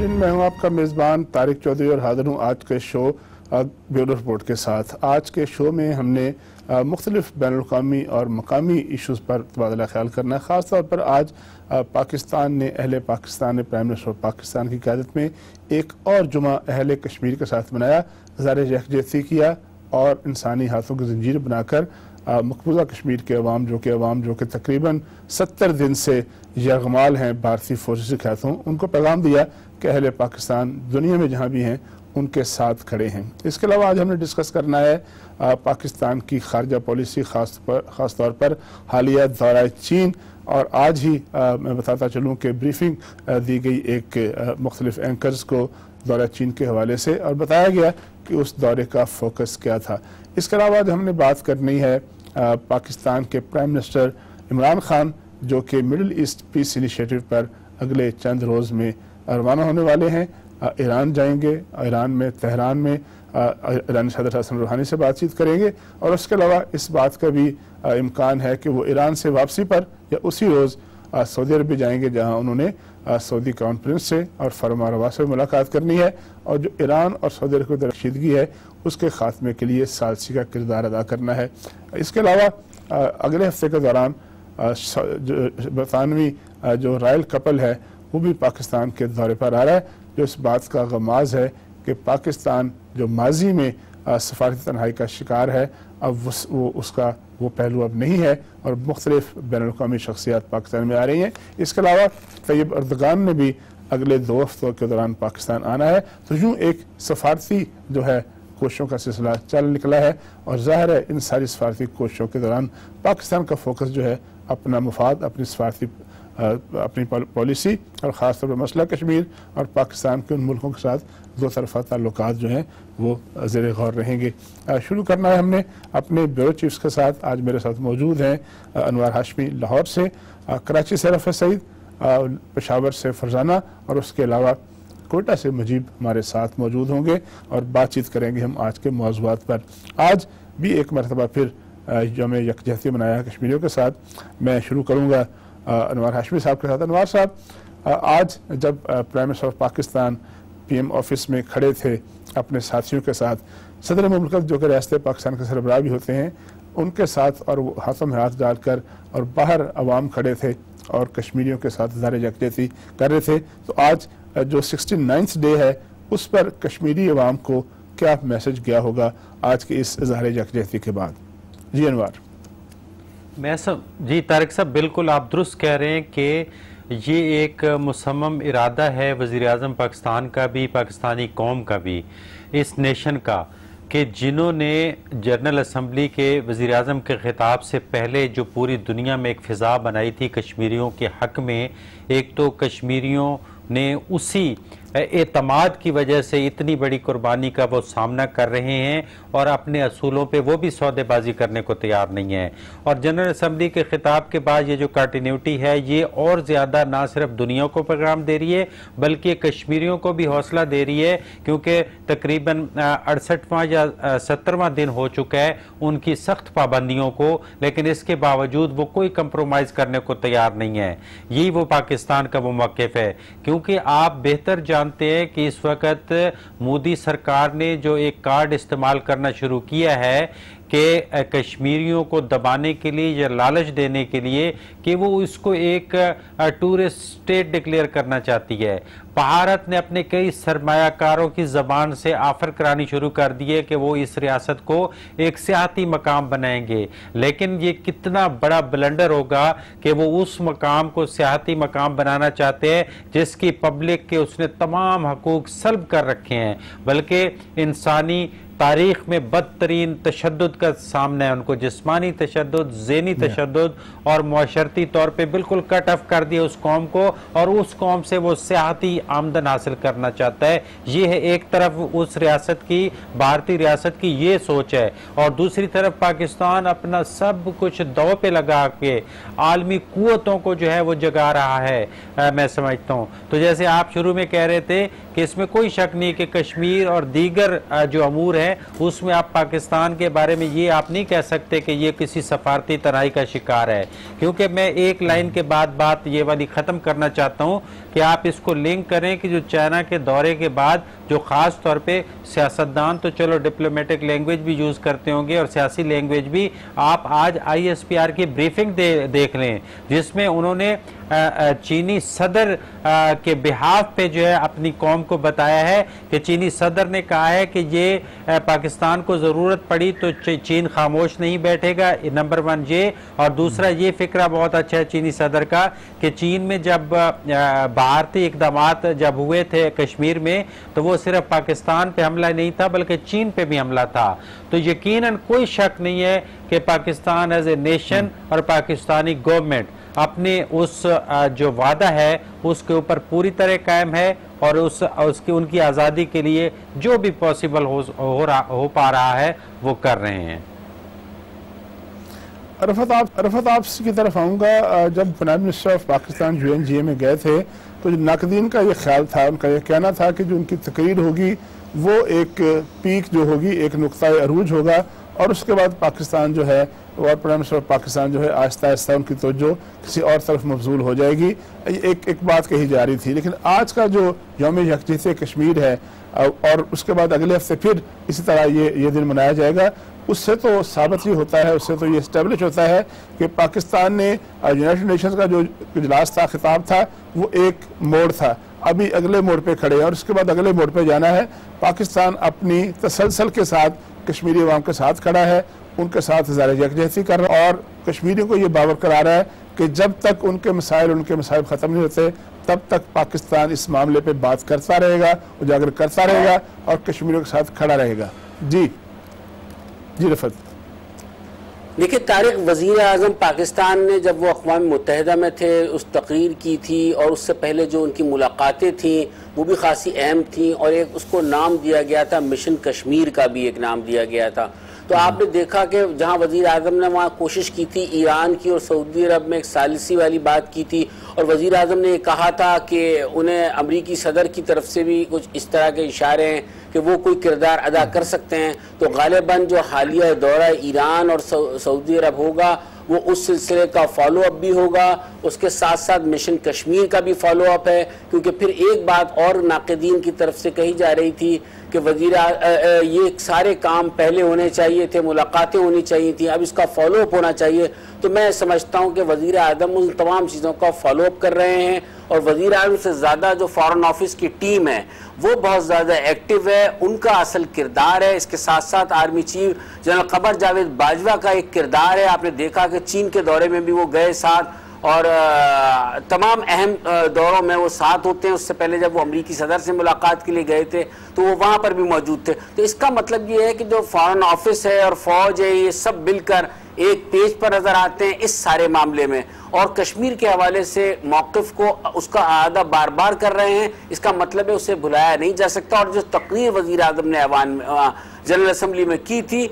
ناظرین میں ہوں آپ کا میزبان طارق چودھری اور حاضر ہوں آج کے شو بیورو رپورٹ کے ساتھ۔ آج کے شو میں ہم نے مختلف بین الاقوامی اور مقامی ایشوز پر تبادلہ خیال کرنا ہے۔ خاص طور پر آج پاکستان نے اہل پاکستان نے پرائم منسٹر پاکستان کی قیادت میں ایک اور جمعہ اہل کشمیر کے ساتھ منایا۔ زار یکجہتی کیا اور انسانی ہاتھوں کی زنجیر بنا کر مقبوضہ کشمیر کے عوام، جو کہ عوام، جو کہ تقریباً ستر دن سے یغمال ہیں، بھارتی فوجی کے ہاتھوں ان کو پیغام دیا۔ کہ اہل پاکستان دنیا میں جہاں بھی ہیں، ان کے ساتھ کھڑے ہیں۔ اس کے علاوہ آج ہم نے ڈسکس کرنا ہے پاکستان کی خارجہ پالیسی، خاص پر، خاص طور پر حالیہ دورہ چین۔ اور آج ہی میں بتاتا چلوں کہ بریفنگ دی گئی ایک مختلف اینکرز کو دورہ چین کے حوالے سے۔ اور بتایا گیا کہ اس دورے کا فوکس کیا تھا۔ اس کے علاوہ آج ہم نے بات کرنی ہے پاکستان کے پرائم منسٹر عمران خان، جو کہ مڈل ایسٹ پیس انیشیٹو پر اگلے چند روز میں روانہ ہونے والے ہیں ایران جائیں گے ایران میں، تہران میں ایرانی صدر حسن روحانی سے بات چیت کریں گے اور اس کے علاوہ اس بات کا بھی امکان ہے کہ وہ ایران سے واپسی پر یا اسی روز سعودی عربی جائیں گے جہاں انہوں نے سعودی کانفرنس سے اور فرما روا سے ملاقات کرنی ہے اور جو ایران اور سعودی عرب کی درشیدگی ہے، اس کے خاتمے کے لیے سالسی کا کردار ادا کرنا ہے۔ اس کے علاوہ اگلے ہفتے کے دوران برطانوی جو رائل کپل ہے وہ بھی پاکستان کے دورے پر آ رہا ہے، جو اس بات کا غماز ہے کہ پاکستان جو ماضی میں سفارتی تنہائی کا شکار ہے، اب وہ، اس کا وہ پہلو اب نہیں ہے اور مختلف بین الاقوامی شخصیات پاکستان میں آ رہی ہیں۔ اس کے علاوہ طیب اردگان نے بھی اگلے دو ہفتوں کے دوران پاکستان آنا ہے۔ تو یوں ایک سفارتی جو ہے، کوششوں کا سلسلہ چل نکلا ہے اور ظاہر ہے، ان ساری سفارتی کوششوں کے دوران پاکستان کا فوکس جو ہے، اپنا مفاد، اپنی سفارتی اپنی پالیسی اور خاص طور پر مسئلہ کشمیر اور پاکستان کے ان ملکوں کے ساتھ دو طرفہ تعلقات جو ہیں وہ زیر غور رہیں گے۔ شروع کرنا ہے ہم نے اپنے بیورو چیفز کے ساتھ، آج میرے ساتھ موجود ہیں انوار ہاشمی لاہور سے کراچی سے رفع سعید پشاور سے فرزانہ اور اس کے علاوہ کوئٹہ سے مجیب ہمارے ساتھ موجود ہوں گے اور بات چیت کریں گے ہم آج کے موضوعات پر۔ آج بھی ایک مرتبہ پھر یوم یکجہتی منایا کشمیریوں کے ساتھ میں شروع کروں گا۔ انوار ہاشمی صاحب کے ساتھ۔ انوار صاحب آج جب prime minister of Pakistan P M office میں کھڑے تھے اپنے ساتھیوں کے ساتھ، صدر مملکت جو کہ ریاست پاکستان کے سربراہ بھی ہوتے ہیں، ان کے ساتھ اور وہ ہاتھوں میں ہاتھ ڈال کر اور باہر عوام کھڑے تھے اور کشمیریوں کے ساتھ اظہار یکجہتی کر رہے تھے۔ تو آج جو سکسٹی نائنتھ ڈے ہے، اس پر کشمیری عوام کو کیا میسج گیا ہوگا آج کے اس اظہار یکجہتی کے بعد؟ جی انوار۔ میں سب جی طارق صاحب، بالکل آپ درست کہہ رہے ہیں کہ یہ ایک مصمم ارادہ ہے وزیر اعظم پاکستان کا بھی، پاکستانی قوم کا بھی، اس نیشن کا، کہ جنہوں نے جنرل اسمبلی کے وزیر اعظم کے خطاب سے پہلے جو پوری دنیا میں ایک فضا بنائی تھی کشمیریوں کے حق میں، ایک تو کشمیریوں نے اسی اعتماد کی وجہ سے اتنی بڑی قربانی کا وہ سامنا کر رہے ہیں اور اپنے اصولوں پہ وہ بھی سودے بازی کرنے کو تیار نہیں ہیں۔ اور جنرل اسمبلی کے خطاب کے بعد یہ جو کارٹینیوٹی ہے، یہ اور زیادہ نہ صرف دنیا کو پیغام دے رہی ہے، بلکہ کشمیریوں کو بھی حوصلہ دے رہی ہے، کیونکہ تقریباً اڑسٹھواں یا سترواں دن ہو چکا ہے ان کی سخت پابندیوں کو، لیکن اس کے باوجود وہ کوئی کمپرومائز کرنے کو تیار نہیں ہے۔ یہی وہ پاکستان کا وہ موقف ہے، کیونکہ آپ بہتر جان جانتے ہیں کہ اس وقت مودی سرکار نے جو ایک کارڈ استعمال کرنا شروع کیا ہے کہ کشمیریوں کو دبانے کے لیے یا لالچ دینے کے لیے کہ وہ اس کو ایک ٹورسٹ سٹیٹ ڈکلیئر کرنا چاہتی ہے۔ بھارت نے اپنے کئی سرمایہ کاروں کی زبان سے آفر کرانی شروع کر دیے کہ وہ اس ریاست کو ایک سیاحتی مقام بنائیں گے۔ لیکن یہ کتنا بڑا بلنڈر ہوگا کہ وہ اس مقام کو سیاحتی مقام بنانا چاہتے ہیں جس کی پبلک کے اس نے تمام حقوق سلب کر رکھے ہیں۔ بلکہ انسانی تاریخ میں بدترین تشدد کا سامنا ہے۔ ان کو جسمانی تشدد ذہنی تشدد اور معاشرتی طور پہ بالکل کٹ آف کر دیا اس قوم کو اور اس قوم سے وہ سیاحتی آمدن حاصل کرنا چاہتا ہے۔ یہ ہے ایک طرف اس ریاست کی بھارتی ریاست کی یہ سوچ ہے اور دوسری طرف پاکستان اپنا سب کچھ دو پہ لگا کے عالمی قوتوں کو جو ہے وہ جگا رہا ہے۔ میں سمجھتا ہوں۔ تو جیسے آپ شروع میں کہہ رہے تھے کہ اس میں کوئی شک نہیں کہ کشمیر اور دیگر جو امور ہیں، اس میں آپ پاکستان کے بارے میں یہ آپ نہیں کہہ سکتے کہ یہ کسی سفارتی تنہائی کا شکار ہے۔ کیونکہ میں ایک لائن کے بعد بات یہ والی ختم کرنا چاہتا ہوں کہ آپ اس کو لنک کریں کہ جو چائنا کے دورے کے بعد جو خاص طور پہ سیاستدان تو چلو ڈپلومیٹک لینگویج بھی یوز کرتے ہوں گے اور سیاسی لینگویج بھی آپ آج آئی ایس پی آر کی بریفنگ دیکھ لیں جس میں انہوں نے چینی صدر کے بحاف پہ جو ہے اپنی قوم کو بتایا ہے کہ چینی صدر نے کہا ہے کہ یہ پاکستان کو ضرورت پڑی تو چین خاموش نہیں بیٹھے گا، نمبر ون یہ اور دوسرا یہ فکرہ بہت اچھا ہے چینی صدر کا کہ چین میں جب بھارتی اقدامات جب ہوئے تھے کشمیر میں، تو وہ صرف پاکستان پہ حملہ نہیں تھا، بلکہ چین پہ بھی حملہ تھا۔ تو یقیناً کوئی شک نہیں ہے کہ پاکستان ایز اے نیشن اور پاکستانی گورنمنٹ اپنے اس جو وعدہ ہے، اس کے اوپر پوری طرح قائم ہے اور اس اس کی، ان کی آزادی کے لیے جو بھی پاسبل ہو پا رہا ہے، وہ کر رہے ہیں۔ عرفت آپ کی طرف آؤں گا۔ جب پرائم منسٹر آف پاکستان جو این جی اے میں گئے تھے تو ناقدین کا یہ خیال تھا، ان کا یہ کہنا تھا کہ جو ان کی تقریر ہوگی وہ ایک پیک جو ہوگی، ایک نقطہ عروج ہوگا اور اس کے بعد پاکستان جو ہے، اور پرائم منسٹر آف پاکستان جو ہے، آہستہ آہستہ ان کی توجہ کسی اور طرف مبزول ہو جائے گی۔ ایک ایک بات کہی جا رہی تھی، لیکن آج کا جو یوم یکجہت کشمیر ہے، اور اس کے بعد اگلے ہفتے پھر اسی طرح یہ یہ دن منایا جائے گا۔ اس سے تو ثابت ہی ہوتا ہے، اس سے تو یہ اسٹیبلش ہوتا ہے کہ پاکستان نے یونائٹڈ نیشنز کا جو اجلاس تھا، خطاب تھا، وہ ایک موڑ تھا۔ ابھی اگلے موڑ پہ کھڑے ہیں اور اس کے بعد اگلے موڑ پہ جانا ہے۔ پاکستان اپنی تسلسل کے ساتھ کشمیری عوام کے ساتھ کھڑا ہے۔ ان کے ساتھ ہزار یکجہتی کر رہا ہے۔ اور کشمیریوں کو یہ باور کرا رہا ہے کہ جب تک ان کے مسائل، ان کے مسائل ختم نہیں ہوتے، تب تک پاکستان اس معاملے پہ بات کرتا رہے گا، اجاگر کرتا رہے گا اور کشمیریوں کے ساتھ کھڑا رہے گا۔ جی۔ جی رفت دیکھیے طارق وزیر اعظم پاکستان نے جب وہ اقوام متحدہ میں تھے، اس تقریر کی تھی اور اس سے پہلے جو ان کی ملاقاتیں تھیں، وہ بھی خاصی اہم تھیں اور ایک اس کو نام دیا گیا تھا، مشن کشمیر کا بھی ایک نام دیا گیا تھا۔ تو آپ نے دیکھا کہ جہاں وزیر اعظم نے وہاں کوشش کی تھی ایران کی اور سعودی عرب میں ایک سالسی والی بات کی تھی اور وزیر اعظم نے یہ کہا تھا کہ انہیں امریکی صدر کی طرف سے بھی کچھ اس طرح کے اشارے ہیں کہ وہ کوئی کردار ادا کر سکتے ہیں۔ تو غالباً جو حالیہ دورہ ایران اور سعودی عرب ہوگا، وہ اس سلسلے کا فالو اپ بھی ہوگا۔ اس کے ساتھ ساتھ مشن کشمیر کا بھی فالو اپ ہے۔ کیونکہ پھر ایک بات اور ناقدین کی طرف سے کہی جا رہی تھی کہ وزیر یہ سارے کام پہلے ہونے چاہیے تھے، ملاقاتیں ہونی چاہیے تھیں، اب اس کا فالو اپ ہونا چاہیے۔ تو میں سمجھتا ہوں کہ وزیر اعظم ان تمام چیزوں کا فالو اپ کر رہے ہیں اور وزیر اعظم سے زیادہ جو فارن آفس کی ٹیم ہے، وہ بہت زیادہ ایکٹیو ہے۔ ان کا اصل کردار ہے۔ اس کے ساتھ ساتھ آرمی چیف جنرل قبر جاوید باجوہ کا ایک کردار ہے۔ آپ نے دیکھا کہ چین کے دورے میں بھی وہ گئے ساتھ۔ اور تمام اہم دوروں میں وہ ساتھ ہوتے ہیں۔ اس سے پہلے جب وہ امریکی صدر سے ملاقات کے لیے گئے تھے تو وہ وہاں پر بھی موجود تھے۔ تو اس کا مطلب یہ ہے کہ جو فارن آفس ہے اور فوج ہے، یہ سب مل کر ایک پیج پر نظر آتے ہیں اس سارے معاملے میں۔ اور کشمیر کے حوالے سے موقف کو، اس کا اعادہ بار بار کر رہے ہیں۔ اس کا مطلب ہے اسے بھلایا نہیں جا سکتا۔ اور جو تقریر وزیر اعظم نے ایوان جنرل اسمبلی میں کی تھی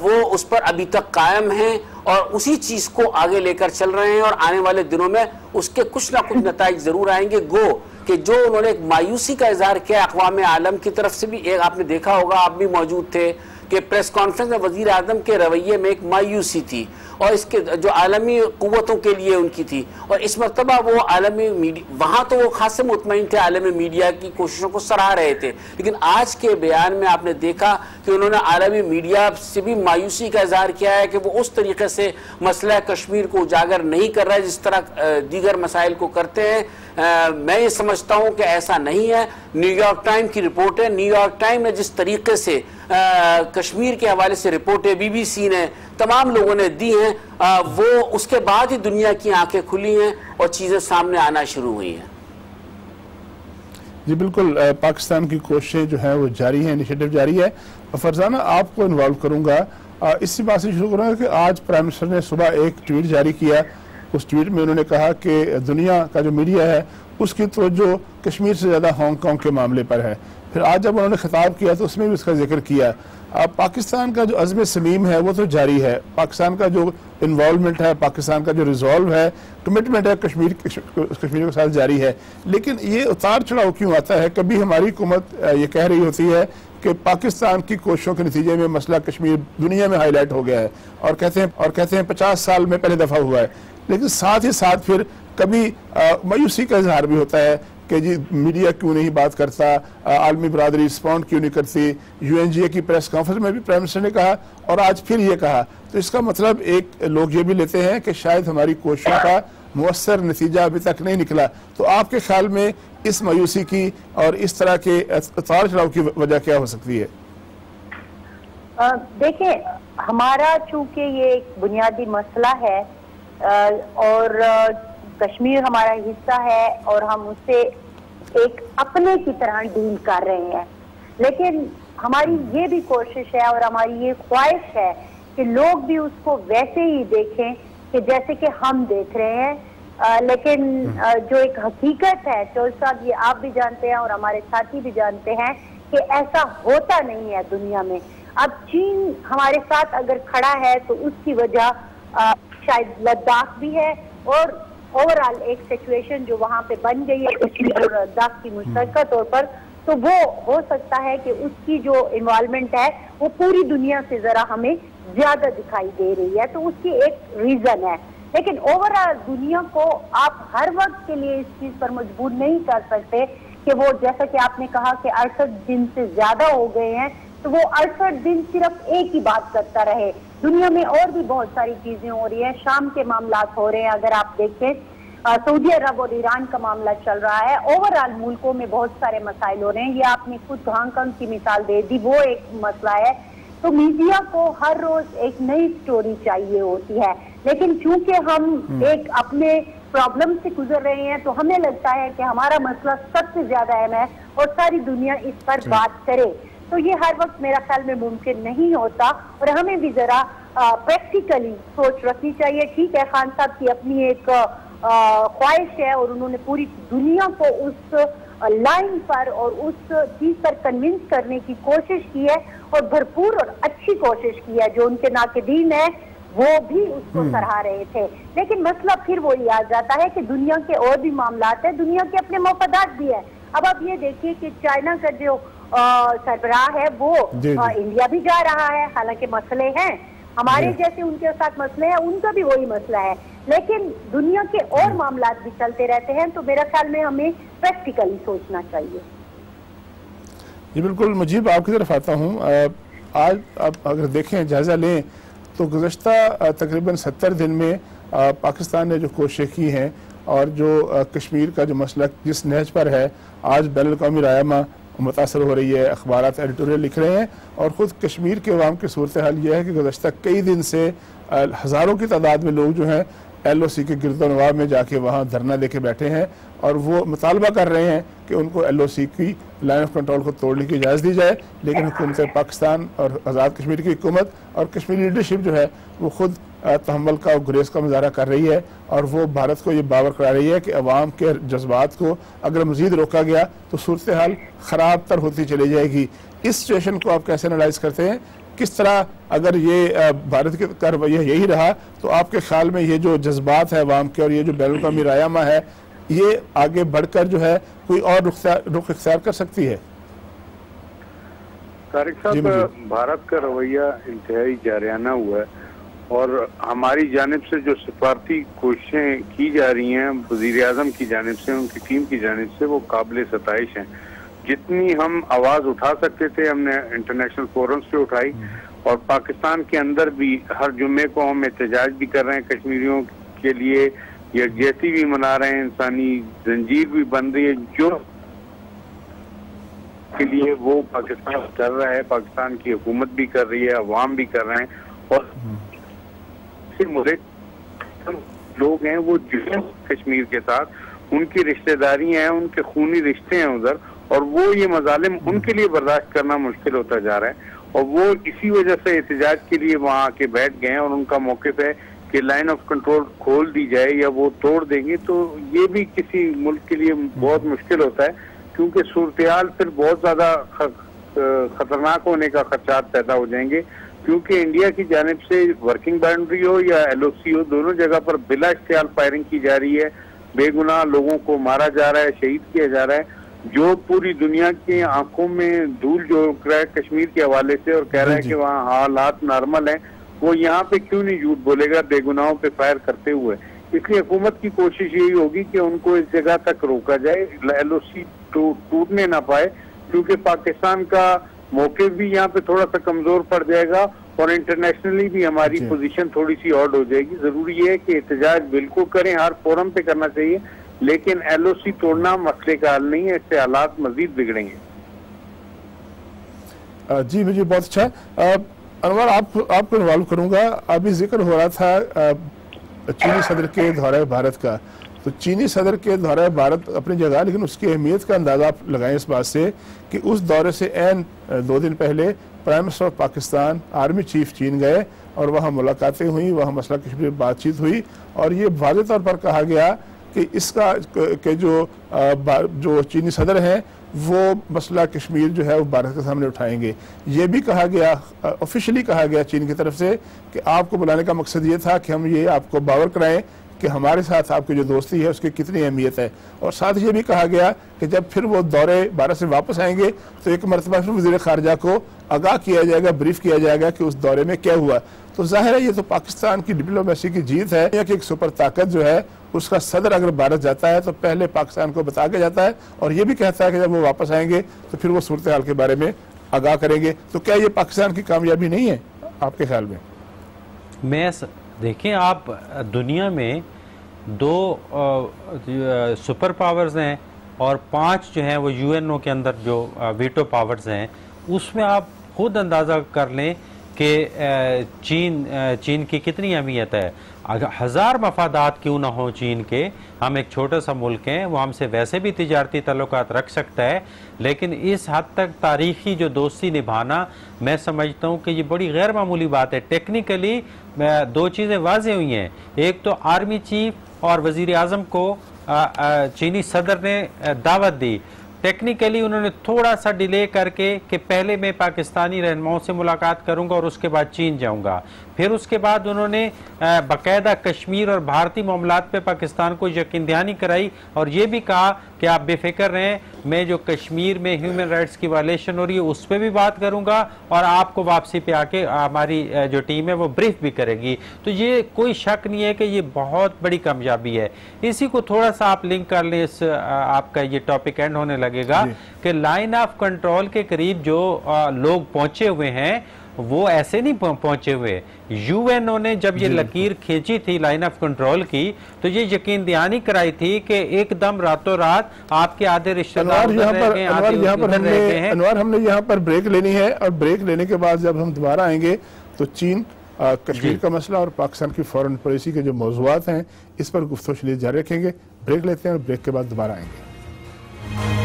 وہ اس پر ابھی تک قائم ہیں اور اسی چیز کو آگے لے کر چل رہے ہیں اور آنے والے دنوں میں اس کے کچھ نہ کچھ نتائج ضرور آئیں گے۔ گو کہ جو انہوں نے ایک مایوسی کا اظہار کیا اقوام عالم کی طرف سے بھی، ایک آپ نے دیکھا ہوگا، آپ بھی موجود تھے۔ کہ پریس کانفرنس میں وزیر اعظم کے رویے میں ایک مایوسی تھی اور اس کے جو عالمی قوتوں کے لیے ان کی تھی اور اس مرتبہ وہ عالمی میڈیا وہاں تو وہ خاص مطمئن تھے، عالمی میڈیا کی کوششوں کو سراہ رہے تھے۔ لیکن آج کے بیان میں آپ نے دیکھا کہ انہوں نے عالمی میڈیا سے بھی مایوسی کا اظہار کیا ہے کہ وہ اس طریقے سے مسئلہ کشمیر کو اجاگر نہیں کر رہا ہے جس طرح دیگر مسائل کو کرتے ہیں۔ میں یہ سمجھتا ہوں کہ ایسا نہیں ہے۔ نیو یارک ٹائم کی رپورٹ ہے۔ نیو یارک ٹائم نے جس طریقے سے کشمیر کے حوالے سے رپورٹیں بی بی سی نے تمام لوگوں نے دی ہیں۔ وہ اس کے بعد ہی دنیا کی آنکھیں کھلی ہیں اور چیزیں سامنے آنا شروع ہوئی ہیں۔ جی بالکل پاکستان کی کوششیں جو ہیں وہ جاری ہیں انیشیٹو جاری ہے۔ فرزانہ، آپ کو انوالو کروں گا۔ اسی بات سے شروع کروں گا کہ آج پرائم منسٹر نے صبح ایک ٹویٹ جاری کیا اس ٹویٹ میں انہوں نے کہا کہ دنیا کا جو میڈیا ہے، اس کی توجہ کشمیر سے زیادہ ہانگ کانگ کے معاملے پر ہے۔ پھر آج جب انہوں نے خطاب کیا تو اس میں بھی اس کا ذکر کیا۔ اب پاکستان کا جو عزم سلیم ہے وہ تو جاری ہے۔ پاکستان کا جو انوالومنٹ ہے، پاکستان کا جو ریزولو ہے کمٹمنٹ ہے کشمیر کشمیر کے ساتھ جاری ہے۔ لیکن یہ اتار چڑھاؤ کیوں آتا ہے؟ کبھی ہماری حکومت یہ کہہ رہی ہوتی ہے کہ پاکستان کی کوششوں کے نتیجے میں مسئلہ کشمیر دنیا میں ہائی لائٹ ہو گیا ہے۔ اور کہتے ہیں اور کہتے ہیں پچاس سال میں پہلے دفعہ ہوا ہے۔ لیکن ساتھ ہی ساتھ پھر کبھی مایوسی کا اظہار بھی ہوتا ہے۔ کہ جی میڈیا کیوں نہیں بات کرتا عالمی برادری رسپونڈ کیوں نہیں کرتی؟ یو این جی اے کی پریس کانفرنس میں بھی پرائم منسٹر نے کہا اور آج پھر یہ کہا۔ تو اس کا مطلب ایک لوگ یہ بھی لیتے ہیں کہ شاید ہماری کوششوں کا مؤثر نتیجہ ابھی تک نہیں نکلا۔ تو آپ کے خیال میں اس مایوسی کی اور اس طرح کے اتار چڑھاؤ کی وجہ کیا ہو سکتی ہے؟ دیکھیں، ہمارا چونکہ یہ ایک بنیادی مسئلہ ہے اور کشمیر ہمارا حصہ ہے اور ہم اسے ایک اپنے کی طرح ڈیل کر رہے ہیں۔ لیکن ہماری یہ بھی کوشش ہے اور ہماری یہ خواہش ہے کہ لوگ بھی اس کو ویسے ہی دیکھیں کہ جیسے کہ ہم دیکھ رہے ہیں۔ لیکن جو ایک حقیقت ہے، چول صاحب، یہ آپ بھی جانتے ہیں اور ہمارے ساتھی بھی جانتے ہیں کہ ایسا ہوتا نہیں ہے دنیا میں۔ اب چین ہمارے ساتھ اگر کھڑا ہے تو اس کی وجہ شاید لداخ بھی ہے اور اوورال ایک سچویشن جو وہاں پہ بن گئی ہے کشمیر اور لداخ کی مشترکہ طور پر، تو وہ ہو سکتا ہے کہ اس کی جو انوالومنٹ ہے، وہ پوری دنیا سے ذرا ہمیں زیادہ دکھائی دے رہی ہے۔ تو اس کی ایک ریزن ہے۔ لیکن اوورال دنیا کو آپ ہر وقت کے لیے اس چیز پر مجبور نہیں کر سکتے کہ وہ، جیسا کہ آپ نے کہا کہ اڑسٹھ دن سے زیادہ ہو گئے ہیں تو وہ اڑسٹھ دن صرف ایک ہی بات کرتا رہے۔ دنیا میں اور بھی بہت ساری چیزیں ہو رہی ہیں۔ شام کے معاملات ہو رہے ہیں۔ اگر آپ دیکھیں سعودی عرب اور ایران کا معاملہ چل رہا ہے۔ اوورال ملکوں میں بہت سارے مسائل ہو رہے ہیں۔ یہ آپ نے خود ہانگ کانگ کی مثال دے دی۔ وہ ایک مسئلہ ہے۔ تو میڈیا کو ہر روز ایک نئی سٹوری چاہیے ہوتی ہے۔ لیکن چونکہ ہم ایک اپنے پرابلم سے گزر رہے ہیں تو ہمیں لگتا ہے کہ ہمارا مسئلہ سب سے زیادہ اہم ہے اور ساری دنیا اس پر جی۔ بات کرے۔ تو یہ ہر وقت میرا خیال میں ممکن نہیں ہوتا اور ہمیں بھی ذرا پریکٹیکلی سوچ رکھنی چاہیے۔ ٹھیک ہے خان صاحب کی اپنی ایک خواہش ہے اور انہوں نے پوری دنیا کو اس لائن پر اور اس چیز پر کنونس کرنے کی کوشش کی ہے اور بھرپور اور اچھی کوشش کی ہے۔ جو ان کے ناقدین ہیں وہ بھی اس کو سراہ رہے تھے۔ لیکن مسئلہ پھر وہی آ جاتا ہے کہ دنیا کے اور بھی معاملات ہیں دنیا کے اپنے مفادات بھی ہیں۔ اب آپ یہ دیکھیے کہ چائنا کا جو سربراہ ہے وہ۔ جی، جی۔ انڈیا بھی جا رہا ہے۔ حالانکہ مسئلے ہیں۔ ہمارے جی۔ جیسے ان کے ساتھ مسئلے ہیں ان کا بھی وہی مسئلہ ہے۔ لیکن دنیا کے اور معاملات بھی چلتے رہتے ہیں تو میرا خیال میں ہمیں پریکٹیکلی سوچنا چاہیے۔ جی بالکل۔ مجیب آپ کی طرف آتا ہوں۔ آج آپ اگر دیکھیں جائزہ لیں تو گزشتہ تقریباً ستر دن میں پاکستان نے جو کوششیں کی ہیں اور جو کشمیر کا جو مسئلہ جس نہج پر ہے آج بین الاقوامی رائمہ متاثر ہو رہی ہے، اخبارات ایڈیٹوریل لکھ رہے ہیں اور خود کشمیر کے عوام کی صورتحال یہ ہے کہ گزشتہ کئی دن سے ہزاروں کی تعداد میں لوگ جو ہیں ایل او سی کے گرد و نواب میں جا کے وہاں دھرنا لے کے بیٹھے ہیں اور وہ مطالبہ کر رہے ہیں کہ ان کو ایل او سی کی لائن آف کنٹرول کو توڑنے کی اجازت دی جائے، لیکن حکومت پاکستان اور آزاد کشمیر کی حکومت اور کشمیری لیڈرشپ جو ہے وہ خود تحمل کا اور گریز کا مظاہرہ کر رہی ہے اور وہ بھارت کو یہ باور کرا رہی ہے کہ عوام کے جذبات کو اگر مزید روکا گیا تو صورتحال خراب تر ہوتی چلی جائے گی۔ اس سچویشن کو آپ کیسے انالائز کرتے ہیں؟ کس طرح اگر یہ بھارت کا رویہ یہی رہا تو آپ کے خیال میں یہ جو جذبات ہے عوام کے اور یہ جو بین الاقوامی رایامہ ہے یہ آگے بڑھ کر جو ہے کوئی اور رخ اختیار کر سکتی ہے؟ طارق صاحب جی بھارت کا رویہ انتہائی جارحانہ ہوا ہے۔ اور ہماری جانب سے جو سفارتی کوششیں کی جا رہی ہیں وزیر اعظم کی جانب سے، ان کی ٹیم کی جانب سے، وہ قابل ستائش ہیں۔ جتنی ہم آواز اٹھا سکتے تھے، ہم نے انٹرنیشنل فورمز پہ اٹھائی۔ اور پاکستان کے اندر بھی ہر جمعے کو ہم احتجاج بھی کر رہے ہیں، کشمیریوں کے لیے یکجہتی بھی منا رہے ہیں، انسانی زنجیر بھی بن رہی ہے۔ جو کے لیے وہ پاکستان کر رہا ہے، پاکستان کی حکومت بھی کر رہی ہے، عوام بھی کر رہے ہیں۔ اور لوگ ہیں وہ جڑے کشمیر کے ساتھ، ان کی رشتہ داری ہیں، ان کے خونی رشتے ہیں ادھر، اور وہ یہ مظالم ان کے لیے برداشت کرنا مشکل ہوتا جا رہا ہے۔ اور وہ اسی وجہ سے احتجاج کے لیے وہاں آ کے بیٹھ گئے ہیں اور ان کا موقف ہے کہ لائن آف کنٹرول کھول دی جائے یا وہ توڑ دیں گے۔ تو یہ بھی کسی ملک کے لیے بہت مشکل ہوتا ہے، کیونکہ صورتحال پھر بہت زیادہ خطرناک ہونے کا خدشات پیدا ہو جائیں گے۔ کیونکہ انڈیا کی جانب سے ورکنگ باؤنڈری ہو یا ایل او سی ہو دونوں جگہ پر بلا اشتعال فائرنگ کی جا رہی ہے۔ بے گناہ لوگوں کو مارا جا رہا ہے شہید کیا جا رہا ہے۔ جو پوری دنیا کی آنکھوں میں دھول جو رہا ہے کشمیر کے حوالے سے اور کہہ رہا ہے کہ وہاں حالات نارمل ہیں وہ یہاں پہ کیوں نہیں جھوٹ بولے گا؟ بے گناہوں پہ فائر کرتے ہوئے۔ اس لیے حکومت کی کوشش یہی ہوگی کہ ان کو اس جگہ تک روکا جائے ایل او سی ٹوٹنے نہ پائے کیونکہ پاکستان کا موقع بھی یہاں پہ تھوڑا سا کمزور پڑ جائے گا اور انٹرنیشنلی بھی ہماری پوزیشن جی۔ تھوڑی سی آڈ ہو جائے گی۔ ضروری ہے کہ احتجاج بالکل کریں ہر فورم پہ کرنا چاہیے لیکن ایل او سی توڑنا مسئلے کا حل نہیں ہے اس سے حالات مزید بگڑیں گے۔ جی مجھے بہت اچھا۔ انوار آپ آپ کو انوالو کروں گا۔ ابھی ذکر ہو رہا تھا چینی صدر کے دورہ بھارت کا۔ تو چینی صدر کے دورہ بھارت اپنی جگہ، لیکن اس کی اہمیت کا اندازہ آپ لگائیں اس بات سے کہ اس دورے سے این، دو دن پہلے prime minister of Pakistan, army chief چین گئے اور وہاں ملاقاتیں ہوئیں، وہاں مسئلہ کشمیر بات چیت ہوئی اور یہ واضح طور پر کہا گیا کہ اس کا، کہ جو جو چینی صدر ہیں، وہ مسئلہ کشمیر جو ہے وہ بھارت کے سامنے اٹھائیں گے۔ یہ بھی کہا گیا آفیشلی کہا گیا چین کی طرف سے کہ آپ کو بلانے کا مقصد یہ تھا کہ ہم یہ آپ کو باور کرائیں کہ ہمارے ساتھ آپ کی جو دوستی ہے، اس کی کتنی اہمیت ہے؟ اور ساتھ یہ بھی کہا گیا کہ جب پھر وہ دورے بھارت سے واپس آئیں گے، تو ایک مرتبہ پھر وزیر خارجہ کو آگاہ کیا جائے گا، بریف کیا جائے گا کہ اس دورے میں کیا ہوا۔ تو ظاہر ہے، یہ تو پاکستان کی ڈپلومیسی کی جیت ہے کہ ایک سپر طاقت جو ہے، اس کا صدر اگر بھارت جاتا ہے، تو پہلے پاکستان کو بتا کے جاتا ہے۔ اور یہ بھی کہتا ہے کہ جب وہ واپس آئیں گے، تو پھر وہ صورتحال کے بارے میں آگاہ کریں گے۔ تو کیا یہ پاکستان کی کامیابی نہیں ہے آپ کے خیال میں؟ میں دیکھیں، آپ دنیا میں دو سپر پاورز ہیں اور پانچ جو ہیں وہ یو این او کے اندر جو ویٹو پاورز ہیں۔ اس میں آپ خود اندازہ کر لیں کہ چین چین کی کتنی اہمیت ہے۔ ہزار مفادات کیوں نہ ہوں چین کے، ہم ایک چھوٹا سا ملک ہیں، وہ ہم سے ویسے بھی تجارتی تعلقات رکھ سکتا ہے، لیکن اس حد تک تاریخی جو دوستی نبھانا، میں سمجھتا ہوں کہ یہ بڑی غیر معمولی بات ہے۔ ٹیکنیکلی دو چیزیں واضح ہوئی ہیں۔ ایک تو آرمی چیف اور وزیر اعظم کو چینی صدر نے دعوت دی۔ ٹیکنیکلی انہوں نے تھوڑا سا ڈیلے کر کے کہ پہلے میں پاکستانی رہنماؤں سے ملاقات کروں گا اور اس کے بعد چین جاؤں گا۔ پھر اس کے بعد انہوں نے باقاعدہ کشمیر اور بھارتی معاملات پہ پاکستان کو یقین دہانی کرائی اور یہ بھی کہا کہ آپ بے فکر رہیں میں جو کشمیر میں ہیومن رائٹس کی وائلیشن ہو رہی ہے اس پہ بھی بات کروں گا اور آپ کو واپسی پہ آ کے ہماری جو ٹیم ہے وہ بریف بھی کرے گی تو یہ کوئی شک نہیں ہے کہ یہ بہت بڑی کامیابی ہے اسی کو تھوڑا سا آپ لنک کر لیں اس آپ کا یہ ٹاپک اینڈ ہونے لگے گا جی۔ کہ لائن آف کنٹرول کے قریب جو لوگ پہنچے ہوئے ہیں وہ ایسے نہیں پہنچے ہوئے۔ یو این او نے جب یہ جی، لکیر کھینچی تھی لائن آف کنٹرول کی تو یہ یقین دہانی کرائی تھی کہ ایک دم راتوں رات آپ کے آدھے رشتہ دار انوار ہم نے یہاں پر بریک لینی ہے اور بریک لینے کے بعد جب ہم دوبارہ آئیں گے تو چین کشمیر جی۔ کا مسئلہ اور پاکستان کی فورن پالیسی کے جو موضوعات ہیں اس پر گفتگو شلیت جاری رکھیں گے۔ بریک لیتے ہیں اور بریک کے بعد دوبارہ آئیں گے۔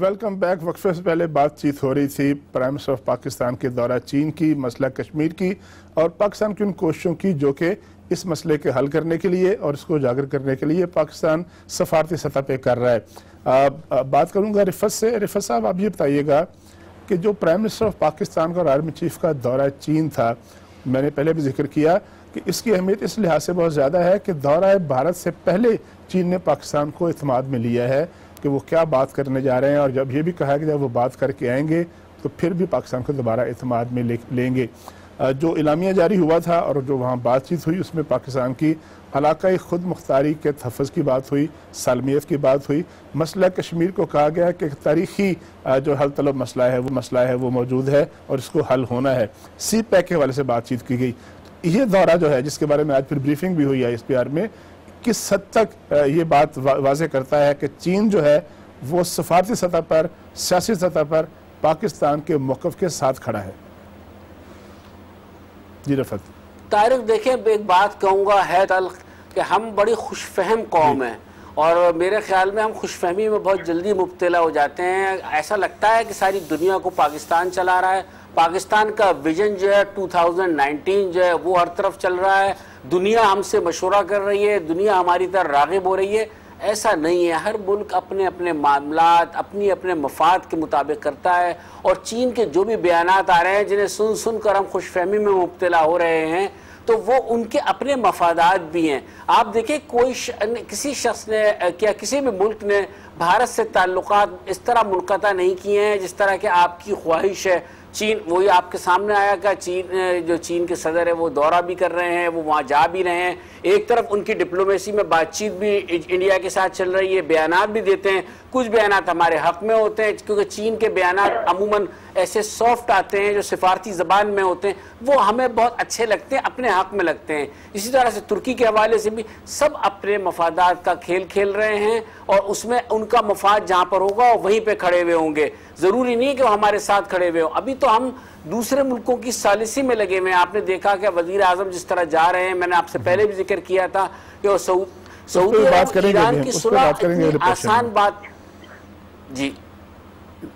ویلکم بیک وقفے سے پہلے بات چیت ہو رہی تھی پرائم منسٹر آف پاکستان کے دورہ چین کی، مسئلہ کشمیر کی اور پاکستان کی ان کوششوں کی جو کہ اس مسئلے کے حل کرنے کے لیے اور اس کو اجاگر کرنے کے لیے پاکستان سفارتی سطح پہ کر رہا ہے۔ بات کروں گا رفت سے۔ رفت صاحب، آپ یہ بتائیے گا کہ جو پرائم منسٹر آف پاکستان کا اور آرمی چیف کا دورہ چین تھا، میں نے پہلے بھی ذکر کیا کہ اس کی اہمیت اس لحاظ سے بہت زیادہ ہے کہ دورہ بھارت سے پہلے چین نے پاکستان کو اعتماد میں لیا ہے۔ کہ وہ کیا بات کرنے جا رہے ہیں اور جب یہ بھی کہا کہ جب وہ بات کر کے آئیں گے تو پھر بھی پاکستان کو دوبارہ اعتماد میں لیں گے۔ جو اعلامیہ جاری ہوا تھا اور جو وہاں بات چیت ہوئی اس میں پاکستان کی علاقائی خود مختاری کے تحفظ کی بات ہوئی، سالمیت کی بات ہوئی۔ مسئلہ کشمیر کو کہا گیا کہ تاریخی جو حل طلب مسئلہ ہے، وہ مسئلہ ہے، وہ موجود ہے اور اس کو حل ہونا ہے۔ سی پیک کے والے سے بات چیت کی گئی۔ یہ دورہ جو ہے، جس کے بارے میں آج پھر بریفنگ بھی ہوئی ہے اس پی آر میں کس حد تک یہ بات واضح کرتا ہے کہ چین جو ہے وہ سفارتی سطح پر سیاسی سطح پر پاکستان کے موقف کے ساتھ کھڑا ہے۔ جی رفت۔ تاریخ دیکھیں ایک بات کہوں گا ہے تلخ کہ ہم بڑی خوش فہم قوم جی۔ ہیں اور میرے خیال میں ہم خوش فہمی میں بہت جلدی مبتلا ہو جاتے ہیں۔ ایسا لگتا ہے کہ ساری دنیا کو پاکستان چلا رہا ہے۔ پاکستان کا ویژن جو ہے ٹو تھاؤزنڈ نائنٹین جو ہے وہ ہر طرف چل رہا ہے۔ دنیا ہم سے مشورہ کر رہی ہے، دنیا ہماری طرح راغب ہو رہی ہے۔ ایسا نہیں ہے، ہر ملک اپنے اپنے معاملات، اپنی اپنے مفاد کے مطابق کرتا ہے۔ اور چین کے جو بھی بیانات آ رہے ہیں، جنہیں سن سن کر ہم خوش فہمی میں مبتلا ہو رہے ہیں، تو وہ ان کے اپنے مفادات بھی ہیں۔ آپ دیکھیں، کوئی کسی شخص نے، کیا کسی بھی ملک نے بھارت سے تعلقات اس طرح منقطع نہیں کیے ہیں، جس طرح کہ آپ کی خواہش ہے۔ چین، وہی آپ کے سامنے آیا کہ چین، جو چین کے صدر ہے وہ دورہ بھی کر رہے ہیں، وہ وہاں جا بھی رہے ہیں۔ ایک طرف ان کی ڈپلومیسی میں بات چیت بھی انڈیا کے ساتھ چل رہی ہے، بیانات بھی دیتے ہیں۔ کچھ بیانات ہمارے حق میں ہوتے ہیں، کیونکہ چین کے بیانات عموماً ایسے سافٹ آتے ہیں جو سفارتی زبان میں ہوتے ہیں۔ وہ ہمیں بہت اچھے لگتے ہیں، اپنے حق میں لگتے ہیں۔ اسی طرح سے ترکی کے حوالے سے بھی سب اپنے مفادات کا کھیل کھیل رہے ہیں اور اس میں ان کا مفاد جہاں پر ہوگا وہیں پہ کھڑے ہوئے ہوں گے۔ ضروری نہیں کہ وہ ہمارے ساتھ کھڑے ہوئے ہوں۔ ابھی تو ہم دوسرے ملکوں کی سالسی میں لگے ہوئے ہیں۔ آپ نے دیکھا کہ وزیر اعظم جس طرح جا رہے ہیں میں نے آپ سے پہلے بھی ذکر کیا تھا کہ وہ سعودی عرب ایران کی صلح اتنی آسان بات جی۔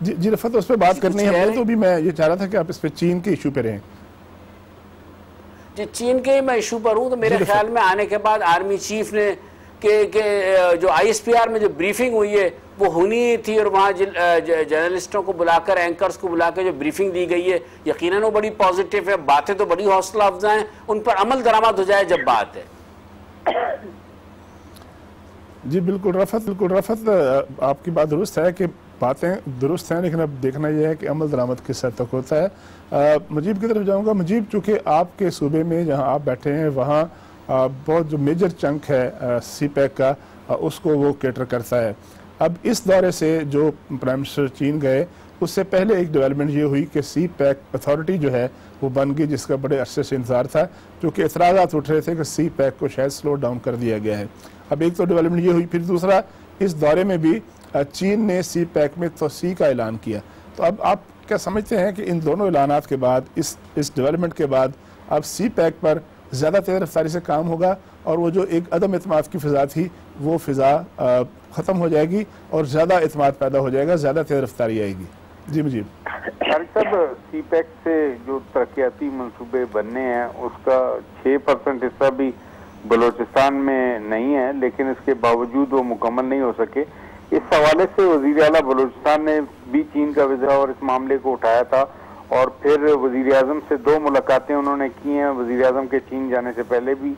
جی, جی رفت اس پہ بات کرنی ہے۔ تو بھی میں یہ چاہ رہا تھا کہ آپ اس پہ چین کے ایشو پہ رہیں۔ جی چین کے میں ایشو پر ہوں تو میرے جی، خیال میں آنے کے بعد آرمی چیف نے کہ جو آئی ایس پی آر میں جو بریفنگ ہوئی ہے، وہ ہونی تھی اور وہاں جرنلسٹوں کو بلا کر اینکرز کو بلا کر جو بریفنگ دی گئی ہے، یقیناً وہ بڑی پازیٹیو ہے، باتیں تو بڑی حوصلہ افزا ہیں، ان پر عمل درآمد ہو جائے جب بات ہے۔ جی بالکل رفت بالکل رفت آپ کی بات درست ہے کہ باتیں درست ہیں، لیکن اب دیکھنا یہ ہے کہ عمل درآمد کس حد تک ہوتا ہے۔ مجیب کی طرف جاؤں گا۔ مجیب، چونکہ آپ کے صوبے میں جہاں آپ بیٹھے ہیں، وہاں بہت جو میجر چنک ہے سی پیک کا اس کو وہ کیٹر کرتا ہے۔ اب اس دورے سے جو پرائم منسٹر چین گئے، اس سے پہلے ایک ڈیولپمنٹ یہ ہوئی کہ سی پیک اتھارٹی جو ہے، وہ بن گئی جس کا بڑے عرصے سے انتظار تھا کیونکہ اعتراضات اٹھ رہے تھے کہ سی پیک کو شاید سلو ڈاؤن کر دیا گیا ہے۔ اب ایک تو ڈیولپمنٹ یہ ہوئی، پھر دوسرا، اس دورے میں بھی چین نے سی پیک میں توسیع کا اعلان کیا۔ تو اب آپ کیا سمجھتے ہیں کہ ان دونوں اعلانات کے بعد، اس اس ڈیولپمنٹ کے بعد، اب سی پیک پر زیادہ تیز رفتاری سے کام ہوگا اور وہ جو ایک عدم اعتماد کی فضا تھی، وہ فضا ختم ہو جائے گی اور زیادہ اعتماد پیدا ہو جائے گا، زیادہ تیز رفتاری آئے گی۔ جی مجیب صاحب سی پیک سے جو ترقیاتی منصوبے بننے ہیں، اس کا چھ پرسنٹ حصہ بھی بلوچستان میں نہیں ہے، لیکن اس کے باوجود وہ مکمل نہیں ہو سکے۔ اس حوالے سے وزیر اعلیٰ بلوچستان نے بھی چین کا وزرا اور اس معاملے کو اٹھایا تھا۔ اور پھر وزیر اعظم سے دو ملاقاتیں انہوں نے کی ہیں وزیر اعظم کے چین جانے سے پہلے بھی،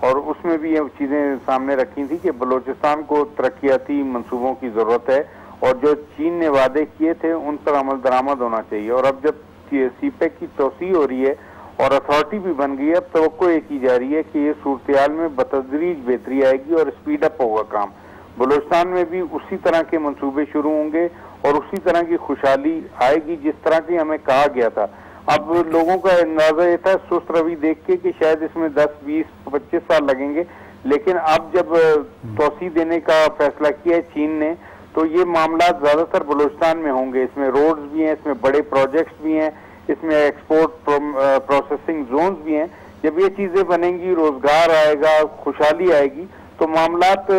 اور اس میں بھی یہ چیزیں سامنے رکھی تھی کہ بلوچستان کو ترقیاتی منصوبوں کی ضرورت ہے، اور جو چین نے وعدے کیے تھے، ان پر عمل درآمد ہونا چاہیے۔ اور اب جب سی پیک کی توسیع ہو رہی ہے اور اتھارٹی بھی بن گئی ہے، اب توقع یہ کی جا رہی ہے کہ یہ صورتحال میں بتدریج بہتری آئے گی اور اسپیڈ اپ ہوگا کام۔ بلوچستان میں بھی اسی طرح کے منصوبے شروع ہوں گے اور اسی طرح کی خوشحالی آئے گی جس طرح کی ہمیں کہا گیا تھا۔ اب لوگوں کا اندازہ یہ تھا، سست روی دیکھ کے کہ شاید اس میں دس، بیس، پچیس سال لگیں گے۔ لیکن اب جب توسیع دینے کا فیصلہ کیا ہے چین نے، تو یہ معاملات زیادہ تر بلوچستان میں ہوں گے۔ اس میں روڈز بھی ہیں، اس میں بڑے پروجیکٹس بھی ہیں، اس میں ایکسپورٹ پروسیسنگ زونز بھی ہیں۔ جب یہ چیزیں بنیں گی، روزگار آئے گا، خوشحالی آئے گی، تو معاملات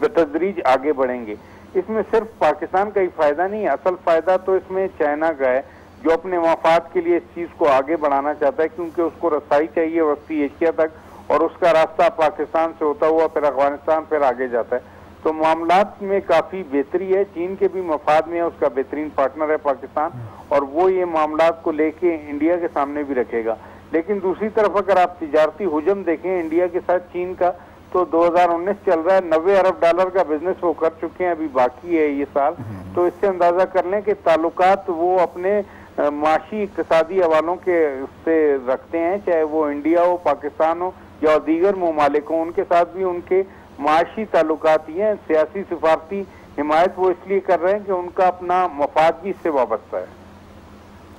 بتدریج آگے بڑھیں گے۔ اس میں صرف پاکستان کا ہی فائدہ نہیں ہے اصل فائدہ تو اس میں چائنا کا ہے، جو اپنے مفاد کے لیے اس چیز کو آگے بڑھانا چاہتا ہے، کیونکہ اس کو رسائی چاہیے وقتی ایشیا تک، اور اس کا راستہ پاکستان سے ہوتا ہوا پھر افغانستان پھر آگے جاتا ہے۔ تو معاملات میں کافی بہتری ہے، چین کے بھی مفاد میں ہے، اس کا بہترین پارٹنر ہے پاکستان، اور وہ یہ معاملات کو لے کے انڈیا کے سامنے بھی رکھے گا۔ لیکن دوسری طرف اگر آپ تجارتی حجم دیکھیں، انڈیا کے ساتھ چین کا تو دو ہزار انیس چل رہا ہے نوے ارب ڈالر کا بزنس وہ کر چکے ہیں ابھی باقی ہے یہ سال۔ تو اس سے اندازہ کر لیں کہ تعلقات وہ اپنے معاشی اقتصادی حوالوں کے سے رکھتے ہیں چاہے وہ انڈیا ہو پاکستان ہو یا دیگر ممالک ہوں ان کے ساتھ بھی ان کے معاشی تعلقات ہی ہیں۔ سیاسی سفارتی حمایت وہ اس لیے کر رہے ہیں کہ ان کا اپنا مفاد بھی اس سے وابستہ ہے۔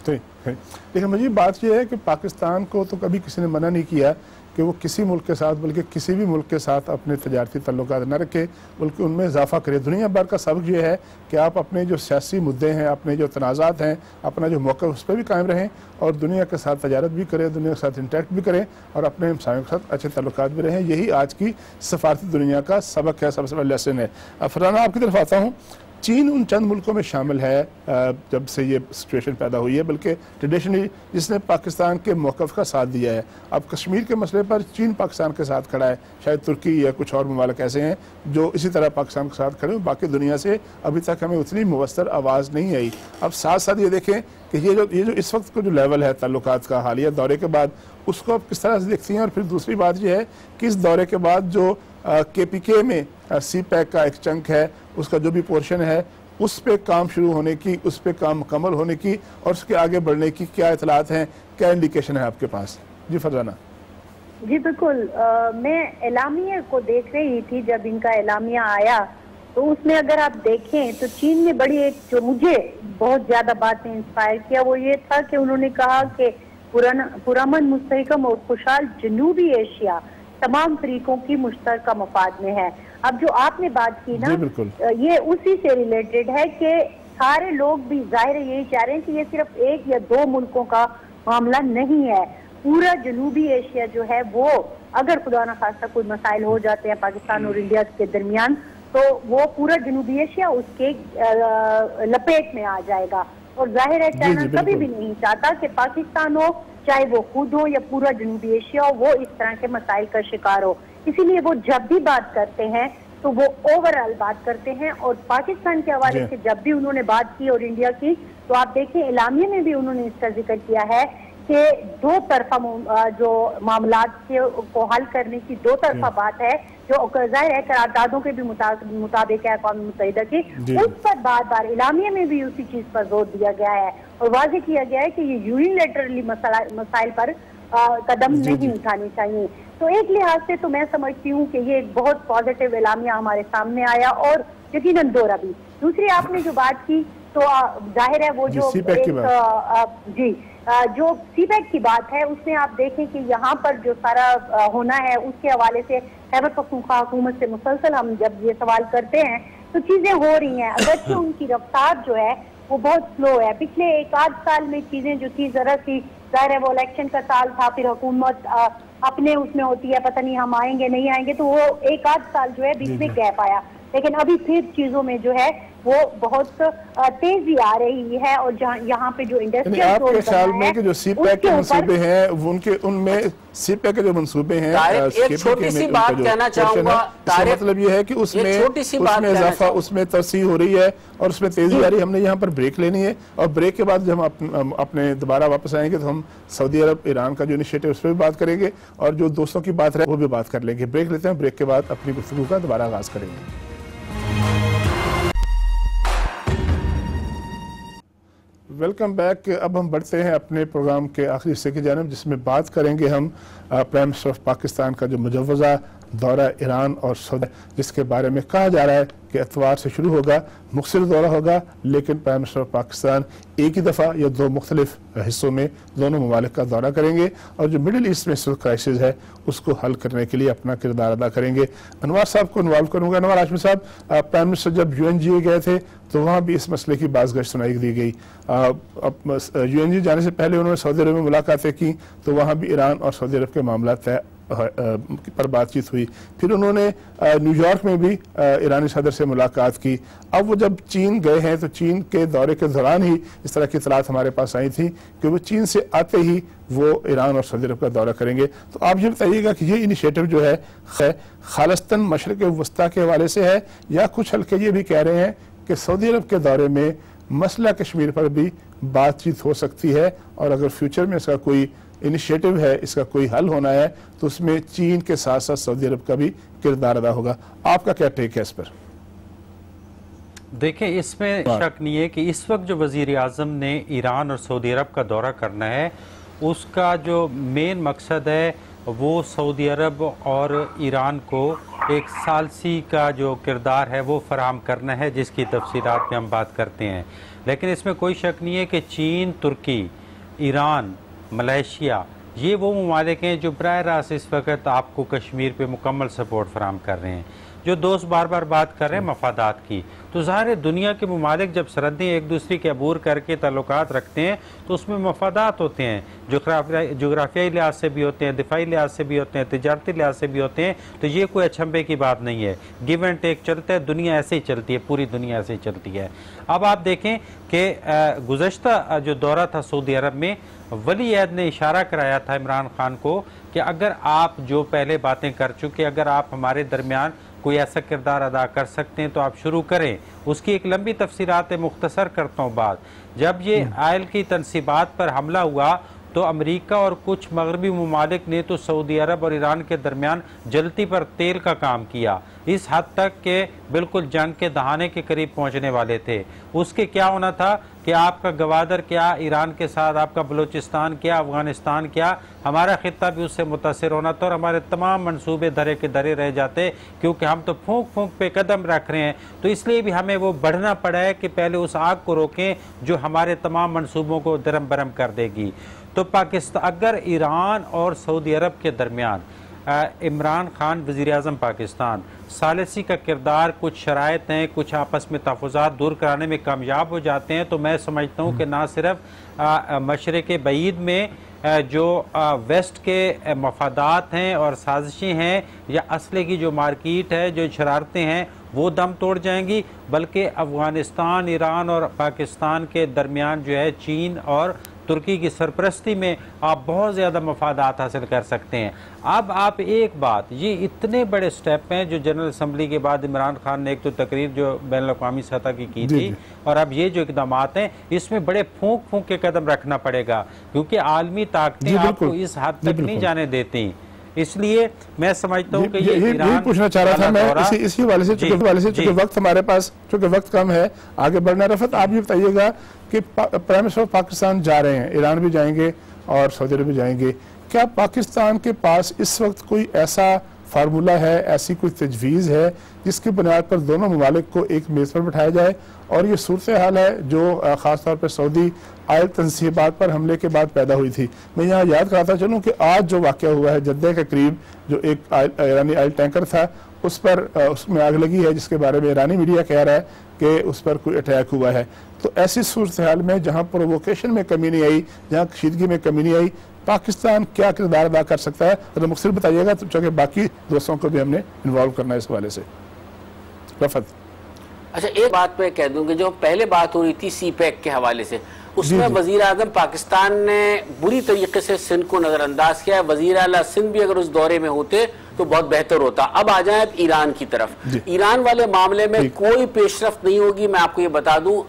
لیکن مجھے بات یہ ہے کہ پاکستان کو تو کبھی کسی نے منع نہیں کیا۔ کہ وہ کسی ملک کے ساتھ، بلکہ کسی بھی ملک کے ساتھ اپنے تجارتی تعلقات نہ رکھے، بلکہ ان میں اضافہ کرے۔ دنیا بھر کا سبق یہ ہے کہ آپ اپنے جو سیاسی مدعے ہیں، اپنے جو تنازعات ہیں، اپنا جو موقع اس پہ بھی قائم رہیں اور دنیا کے ساتھ تجارت بھی کریں، دنیا کے ساتھ انٹیکٹ بھی کریں اور اپنے ہمسایوں کے ساتھ اچھے تعلقات بھی رہیں۔ یہی آج کی سفارتی دنیا کا سبق ہے، سب سے بڑا لیسن ہے۔ فرانہ آپ کی طرف آتا ہوں۔ چین ان چند ملکوں میں شامل ہے جب سے یہ سچویشن پیدا ہوئی ہے، بلکہ ٹریڈیشنلی جس نے پاکستان کے موقف کا ساتھ دیا ہے۔ اب کشمیر کے مسئلے پر چین پاکستان کے ساتھ کھڑا ہے۔ شاید ترکی یا کچھ اور ممالک ایسے ہیں جو اسی طرح پاکستان کے ساتھ کھڑے ہیں باقی دنیا سے ابھی تک ہمیں اتنی مبصر آواز نہیں آئی۔ اب ساتھ ساتھ یہ دیکھیں کہ یہ جو یہ جو اس وقت کو جو لیول ہے تعلقات کا، حالیہ دورے کے بعد، اس کو آپ کس طرح سے دیکھتی ہیں؟ اور پھر دوسری بات یہ ہے کہ اس دورے کے بعد جو کے پی کے میں سی پیک کا ایک چنک ہے، اس کا جو بھی پورشن ہے، اس پہ کام شروع ہونے کی، اس پہ کام مکمل ہونے کی اور اس کے آگے بڑھنے کی کیا اطلاعات ہیں، کیا انڈیکیشن ہے آپ کے پاس؟ جی فرزانہ جی بالکل۔ میں اعلامیہ کو دیکھ رہی تھی، جب ان کا اعلامیہ آیا، تو اس میں اگر آپ دیکھیں، تو چین نے بڑی ایک، جو مجھے بہت زیادہ باتیں انسپائر کیا، وہ یہ تھا کہ انہوں نے کہا کہ پرامن مستحکم اور خوشحال جنوبی ایشیا تمام طریقوں کی مشترکہ مفاد میں ہے۔ اب جو آپ نے بات کی نا جی، یہ اسی سے ریلیٹڈ ہے کہ سارے لوگ بھی ظاہر یہی چاہ رہے ہیں کہ یہ صرف ایک یا دو ملکوں کا معاملہ نہیں ہے۔ پورا جنوبی ایشیا جو ہے وہ اگر خدا نخواستہ کوئی مسائل ہو جاتے ہیں پاکستان اور انڈیا کے درمیان تو وہ پورا جنوبی ایشیا اس کے لپیٹ میں آ جائے گا۔ اور ظاہر ہے جی، چائنا جی، کبھی بھی نہیں چاہتا کہ پاکستان ہو چاہے وہ خود ہو یا پورا جنوبی ایشیا ہو وہ اس طرح کے مسائل کا شکار ہو۔ اسی لیے وہ جب بھی بات کرتے ہیں تو وہ اوور آل بات کرتے ہیں اور پاکستان کے حوالے جی۔ سے جب بھی انہوں نے بات کی اور انڈیا کی تو آپ دیکھیں اعلامیہ میں بھی انہوں نے اس کا ذکر کیا ہے کہ دو طرفہ جو معاملات کو حل کرنے کی دو طرفہ بات ہے۔ جو ظاہر ہے قراردادوں کے بھی مطابق ہے اقوام متحدہ کی جی۔ اس پر بار بار اعلامیہ میں بھی اسی چیز پر زور دیا گیا ہے اور واضح کیا گیا ہے کہ یہ یونیلیٹرلی مسائل پر قدم جی، نہیں جی۔ اٹھانی چاہیے تو ایک لحاظ سے تو میں سمجھتی ہوں کہ یہ ایک بہت پازیٹیو اعلامیہ ہمارے سامنے آیا اور یقیناً دورہ بھی دوسری آپ نے جو بات کی تو ظاہر ہے وہ جو جی جو سی پیک کی بات ہے اس میں آپ دیکھیں کہ یہاں پر جو سارا ہونا ہے اس کے حوالے سے خیبر پختونخوا حکومت سے مسلسل ہم جب یہ سوال کرتے ہیں تو چیزیں ہو رہی ہیں۔ اگرچہ ان کی رفتار جو ہے وہ بہت سلو ہے۔ پچھلے ایک آدھ سال میں چیزیں جو تھی ذرا سی ظاہر ہے وہ الیکشن کا سال تھا پھر حکومت اپنے اس میں ہوتی ہے پتہ نہیں ہم آئیں گے نہیں آئیں گے تو وہ ایک آدھ سال جو ہے بیچ میں گیپ آیا۔ لیکن ابھی پھر چیزوں میں جو ہے وہ بہت تیزی آ رہی ہے اور یہاں پہ جو انڈسٹریل یعنی آپ کے خیال میں کہ جو سی پیک کے منصوبے ہیں ان کے ان میں سی پیک کے جو منصوبے ہیں ایک چھوٹی سی بات کہنا چاہوں گا اس کا مطلب یہ ہے کہ اس میں اس میں اضافہ اس میں ترسیح ہو رہی ہے اور اس میں تیزی آ رہی ہے ہم نے یہاں پر بریک لینی ہے۔ اور بریک کے بعد جب ہم اپنے دوبارہ واپس آئیں گے تو ہم سعودی عرب ایران کا جو انیشیٹو اس پہ بھی بات کریں گے۔ اور جو دوستوں کی بات رہے وہ بھی بات کر لیں گے۔ بریک لیتے ہیں بریک کے بعد اپنی گفتگو کا دوبارہ آغاز کریں گے۔ ویلکم بیک اب ہم بڑھتے ہیں اپنے پروگرام کے آخری حصے کی جانب، جس میں بات کریں گے ہم پرائم منسٹر آف پاکستان کا جو مجوزہ دورہ ایران اور سعودی جس کے بارے میں کہا جا رہا ہے کہ اتوار سے شروع ہوگا، مختصر دورہ ہوگا، لیکن پرائم منسٹر آف پاکستان ایک ہی دفعہ یا دو مختلف حصوں میں دونوں ممالک کا دورہ کریں گے اور جو مڈل ایسٹ میں کرائسس ہے، اس کو حل کرنے کے لیے اپنا کردار ادا کریں گے۔ انوار صاحب کو انوالو کروں گا۔ انوار آشمی صاحب پرائم منسٹر جب یو این جی گئے تھے، تو وہاں بھی اس مسئلے کی باز گشت سنائی دی گئی۔ یو این جی جانے سے پہلے انہوں نے سعودی عرب میں ملاقاتیں کی تو وہاں بھی ایران اور سعودی عرب کے معاملات طے پر بات چیت ہوئی۔ پھر انہوں نے نیو یارک میں بھی ایرانی صدر سے ملاقات کی۔ اب وہ جب چین گئے ہیں تو چین کے دورے کے دوران ہی اس طرح کی اطلاعات ہمارے پاس آئی تھی کہ وہ چین سے آتے ہی وہ ایران اور سعودی عرب کا دورہ کریں گے۔ تو آپ یہ بتائیے گا کہ یہ انیشیٹو جو ہے خالصتاً مشرق وسطی کے حوالے سے ہے یا کچھ حلقے یہ بھی کہہ رہے ہیں کہ سعودی عرب کے دورے میں مسئلہ کشمیر پر بھی بات چیت ہو سکتی ہے اور اگر فیوچر میں اس کا کوئی انیشیٹو ہے اس کا کوئی حل ہونا ہے تو اس میں چین کے ساتھ ساتھ سعودی عرب کا بھی کردار ادا ہوگا۔ آپ کا کیا ٹیک ہے اس پر؟ دیکھیں اس میں شک نہیں ہے کہ اس وقت جو وزیر اعظم نے ایران اور سعودی عرب کا دورہ کرنا ہے اس کا جو مین مقصد ہے وہ سعودی عرب اور ایران کو ایک سالسی کا جو کردار ہے وہ فراہم کرنا ہے جس کی تفصیلات میں ہم بات کرتے ہیں۔ لیکن اس میں کوئی شک نہیں ہے کہ چین ترکی ایران ملائیشیا، یہ وہ ممالک ہیں جو براہ راست اس وقت آپ کو کشمیر پہ مکمل سپورٹ فراہم کر رہے ہیں۔ جو دوست بار بار بات کر رہے ہیں مفادات کی۔ تو ظاہر دنیا کے ممالک جب سرحدیں ایک دوسری کے عبور کر کے تعلقات رکھتے ہیں تو اس میں مفادات ہوتے ہیں۔ جغرافیائی لحاظ سے بھی ہوتے ہیں دفاعی لحاظ سے بھی ہوتے ہیں تجارتی لحاظ سے بھی ہوتے ہیں تو یہ کوئی اچھمبے کی بات نہیں ہے۔ گیو اینڈ ٹیک چلتا ہے دنیا ایسے ہی چلتی ہے پوری دنیا ایسے ہی چلتی ہے۔ اب آپ دیکھیں کہ گزشتہ جو دورہ تھا سعودی عرب میں ولی عید نے اشارہ کرایا تھا عمران خان کو کہ اگر آپ جو پہلے باتیں کر چکے اگر آپ ہمارے درمیان کوئی ایسا کردار ادا کر سکتے ہیں تو آپ شروع کریں۔ اس کی ایک لمبی تفسیرات مختصر کرتا ہوں بات جب یہ آئل کی تنصیبات پر حملہ ہوا تو امریکہ اور کچھ مغربی ممالک نے تو سعودی عرب اور ایران کے درمیان جلتی پر تیل کا کام کیا۔ اس حد تک کہ بالکل جنگ کے دہانے کے قریب پہنچنے والے تھے۔ اس کے کیا ہونا تھا؟ کہ آپ کا گوادر کیا، ایران کے ساتھ آپ کا بلوچستان کیا، افغانستان کیا، ہمارا خطہ بھی اس سے متاثر ہونا تھا اور ہمارے تمام منصوبے درے کے درے رہ جاتے کیونکہ ہم تو پھونک پھونک پہ قدم رکھ رہے ہیں۔ تو اس لیے بھی ہمیں وہ بڑھنا پڑا ہے کہ پہلے اس آگ کو روکیں جو ہمارے تمام منصوبوں کو درم برم کر دے گی۔ تو پاکستان، اگر ایران اور سعودی عرب کے درمیان عمران خان وزیر اعظم پاکستان سالسی کا کردار کچھ شرائط ہیں، کچھ آپس میں تحفظات دور کرانے میں کامیاب ہو جاتے ہیں، تو میں سمجھتا ہوں کہ نہ صرف مشرق بعید میں جو ویسٹ کے مفادات ہیں اور سازشیں ہیں یا اسلحے کی جو مارکیٹ ہے، جو شرارتیں ہیں، وہ دم توڑ جائیں گی، بلکہ افغانستان، ایران اور پاکستان کے درمیان جو ہے چین اور ترکی کی سرپرستی میں آپ بہت زیادہ مفادات حاصل کر سکتے ہیں۔ اب آپ ایک بات یہ اتنے بڑے سٹیپ ہیں جو جنرل اسمبلی کے بعد عمران خان نے ایک تو تقریر جو بین الاقوامی سطح کی کی جی، تھی جی۔ اور اب یہ جو اقدامات ہیں اس میں بڑے پھونک پھونک کے قدم رکھنا پڑے گا۔ کیونکہ عالمی طاقتیں جی، آپ کو اس حد تک نہیں جانے دیتی اس لیے میں سمجھتا ہوں کہ یہ ایران پوچھنا چاہ رہا تھا میں اسی والے سے چونکہ وقت ہمارے پاس چونکہ وقت کم ہے آگے بڑھنا رفت آپ یہ بتائیے گا کہ پرائم منسٹر آف پاکستان جا رہے ہیں ایران بھی جائیں گے اور سعودی عرب بھی جائیں گے۔ کیا پاکستان کے پاس اس وقت کوئی ایسا فارمولہ ہے ایسی کوئی تجویز ہے جس کی بنیاد پر دونوں ممالک کو ایک میز پر بٹھایا جائے اور یہ صورتحال ہے جو خاص طور پر سعودی آئل تنصیبات پر حملے کے بعد پیدا ہوئی تھی۔ میں یہاں یاد کراتا چلوں کہ آج جو واقعہ ہوا ہے جدہ کے قریب جو ایک ایرانی آئل ٹینکر تھا، اس پر اس میں آگ لگی ہے، جس کے بارے میں ایرانی میڈیا کہہ رہا ہے کہ اس پر کوئی اٹیک ہوا ہے۔ تو ایسی صورتحال میں جہاں پرووکیشن میں کمی نہیں آئی، جہاں کشیدگی میں کمی نہیں آئی، پاکستان کیا کردار ادا کر سکتا ہے؟ مختصر بتائیے گا، چونکہ باقی دوستوں کو بھی ہم نے انوالو کرنا ہے اس حوالے سے۔ رفت اچھا ایک بات میں کہہ دوں کہ جو پہلے بات ہو رہی تھی سی پیک کے حوالے سے اس جی، میں جی۔ وزیر اعظم پاکستان نے بری طریقے سے سندھ کو نظر انداز کیا ہے وزیر اعلیٰ سندھ بھی اگر اس دورے میں ہوتے تو بہت بہتر ہوتا۔ اب آ جائیں ایران کی طرف۔ جی۔ ایران والے معاملے میں کوئی پیش رفت نہیں ہوگی میں آپ کو یہ بتا دوں۔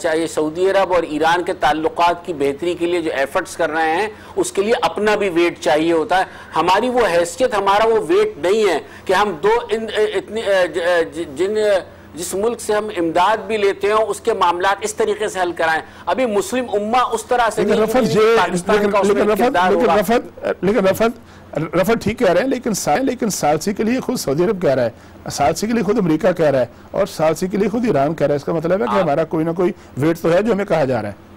چاہے سعودی عرب اور ایران کے تعلقات کی بہتری کے لیے جو ایفرٹس کر رہے ہیں اس کے لیے اپنا بھی ویٹ چاہیے ہوتا ہے۔ ہماری وہ حیثیت ہمارا وہ ویٹ نہیں ہے کہ ہم دو اتنی جن جس ملک سے ہم امداد بھی لیتے ہیں اس کے معاملات اس طریقے سے حل کرائیں۔ ابھی مسلم امہ اس طرح سے لیکن رفت رفت ٹھیک کہہ رہے ہیں لیکن لیکن سالسی کے لیے خود سعودی عرب کہہ رہا ہے۔ سالسی کے لیے خود امریکہ کہہ رہا ہے اور سالسی کے لیے خود ایران کہہ رہا ہے۔ اس کا مطلب ہے کہ ہمارا کوئی نہ کوئی ویٹ تو ہے جو ہمیں کہا جا رہا ہے۔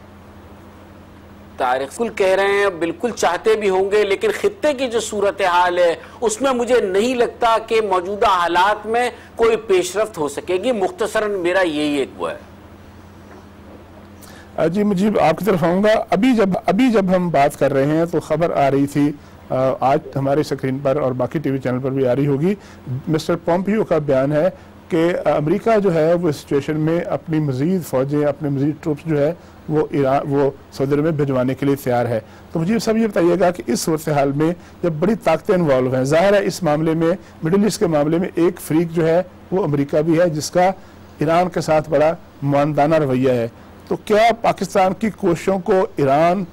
تاریخ کہہ رہے ہیں بالکل چاہتے بھی ہوں گے لیکن خطے کی جو صورتحال ہے اس میں مجھے نہیں لگتا کہ موجودہ حالات میں کوئی پیش رفت ہو سکے گی۔ مختصراً میرا یہی ایک وہ ہے۔ جی مجھے آپ کی طرف آؤں گا۔ ابھی جب ابھی جب ہم بات کر رہے ہیں تو خبر آ رہی تھی آج ہمارے سکرین پر اور باقی ٹی وی چینل پر بھی آ رہی ہوگی۔ مسٹر پومپیو کا بیان ہے کہ امریکہ جو ہے، وہ سچویشن میں اپنی مزید فوجیں، اپنے مزید ٹروپس جو ہے، وہ ایران وہ سعودی میں بھجوانے کے لیے تیار ہے۔ تو مجھے سب یہ بتائیے گا کہ اس صورتحال میں جب بڑی طاقتیں انوالو ہیں، ظاہر ہے اس معاملے میں مڈل ایسٹ کے معاملے میں ایک فریق جو ہے، وہ امریکہ بھی ہے، جس کا ایران کے ساتھ بڑا ماندانہ رویہ ہے۔ تو کیا پاکستان کی کوششوں کو ایران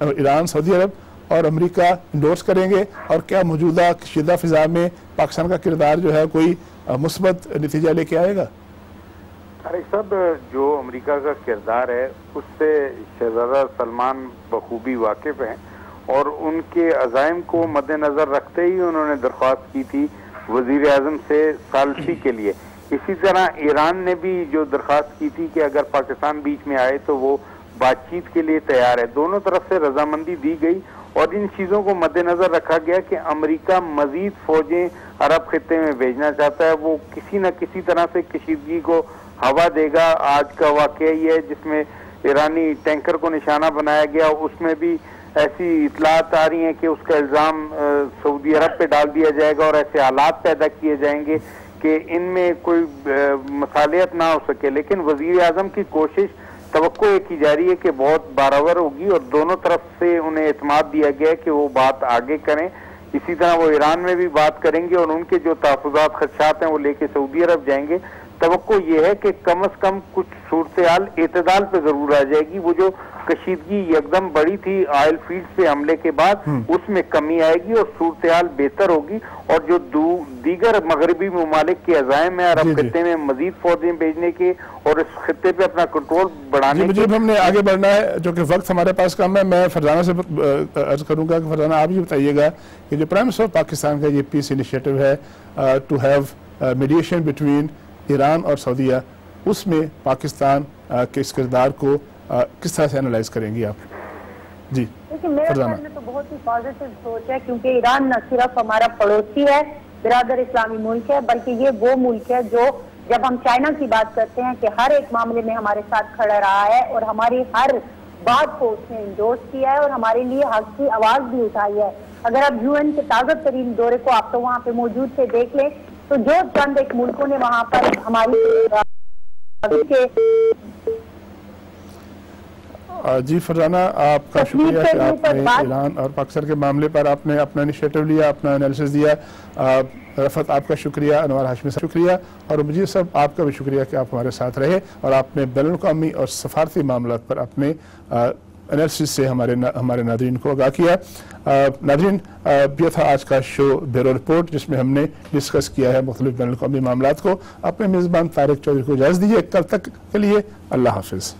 ایران، سعودی عرب اور امریکہ انڈورس کریں گے اور کیا موجودہ کشیدہ فضا میں پاکستان کا کردار جو ہے کوئی مثبت نتیجہ لے کے آئے گا؟ صاحب جو امریکہ کا کردار ہے، اس سے شہزادہ سلمان بخوبی واقف ہیں اور ان کے عزائم کو مد نظر رکھتے ہی انہوں نے درخواست کی تھی وزیر اعظم سے سالسی کے لیے۔ اسی طرح ایران نے بھی جو درخواست کی تھی کہ اگر پاکستان بیچ میں آئے تو وہ بات چیت کے لیے تیار ہے۔ دونوں طرف سے رضامندی دی گئی اور ان چیزوں کو مد نظر رکھا گیا کہ امریکہ مزید فوجیں عرب خطے میں بھیجنا چاہتا ہے۔ وہ کسی نہ کسی طرح سے کشیدگی کو ہوا دے گا۔ آج کا واقعہ یہ ہے جس میں ایرانی ٹینکر کو نشانہ بنایا گیا۔ اس میں بھی ایسی اطلاعات آ رہی ہیں کہ اس کا الزام سعودی عرب پہ ڈال دیا جائے گا اور ایسے حالات پیدا کیے جائیں گے کہ ان میں کوئی مصالحت نہ ہو سکے۔ لیکن وزیر اعظم کی کوشش توقع یہ کی جا رہی ہے کہ بہت بارور ہوگی اور دونوں طرف سے انہیں اعتماد دیا گیا ہے کہ وہ بات آگے کریں۔ اسی طرح وہ ایران میں بھی بات کریں گے اور ان کے جو تحفظات خدشات ہیں وہ لے کے سعودی عرب جائیں گے۔ توقع یہ ہے کہ کم از کم کچھ صورتحال اعتدال پہ ضرور آ جائے گی۔ وہ جو کشیدگی یکدم بڑی تھی آئل فیلڈ سے حملے کے بعد اس میں کمی آئے گی اور صورتحال بہتر ہوگی اور جو دیگر مغربی ممالک کے عزائم ہیں عرب جی، جی۔ خطے میں مزید فوجیں بھیجنے کے اور اس خطے پہ اپنا کنٹرول بڑھانے جی، کے۔ ہم نے آگے بڑھنا ہے جو کہ وقت ہمارے پاس کم ہے میں فرزانہ سے عرض کروں گا کہ فرزانہ آپ یہ بتائیے گا کہ جو پرائم منسٹر پاکستان کا یہ پیس انیشیٹو ہے to have mediation between Iran اور سعودیہ اس میں پاکستان کے اس کردار کو کس طرح سے انالائز کریں گی آپ؟ جی میرے خیال میں تو بہت ہی پازیٹیو سوچ ہے کیونکہ ایران نہ صرف ہمارا پڑوسی ہے برادر اسلامی ملک ہے بلکہ یہ وہ ملک ہے جو جب ہم چائنا کی بات کرتے ہیں کہ ہر ایک معاملے میں ہمارے ساتھ کھڑا رہا ہے اور ہماری ہر بات کو اس نے انڈورس کیا ہے اور ہمارے لیے حق کی آواز بھی اٹھائی ہے۔ اگر آپ یو این کے تازہ ترین دورے کو آپ تو وہاں پہ موجود تھے دیکھ لیں تو جو چند ایک ملکوں نے وہاں پر ہماری جی فرزانہ آپ کا شکریہ کہ آپ نے ایران اور پاکستان کے معاملے پر آپ نے اپنا انیشیٹو لیا اپنا انیلیسس دیا۔ رفت آپ کا شکریہ انوار ہاشمی صاحب شکریہ۔ اور مجھے سب آپ کا بھی شکریہ کہ آپ ہمارے ساتھ رہے اور آپ نے بین الاقوامی اور سفارتی معاملات پر اپنے انیلیسس سے ہمارے ہمارے ناظرین کو آگاہ کیا۔ ناظرین یہ تھا آج کا شو بیرو رپورٹ جس میں ہم نے ڈسکس کیا ہے مختلف بین الاقوامی معاملات کو۔ اپنے میزبان طارق چودھری کو اجازت دیجیے کل تک کے لیے اللہ حافظ۔